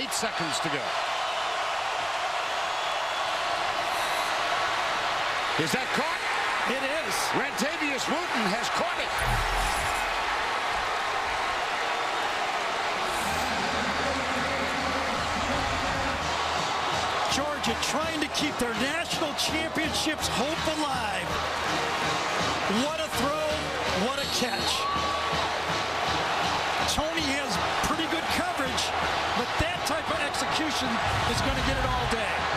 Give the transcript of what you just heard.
Eight seconds to go. Is that caught? It is. Rantavious Wooten has caught it. Georgia trying to keep their national championships hope alive. What a throw, what a catch. Tony has pretty good execution is going to get it all day.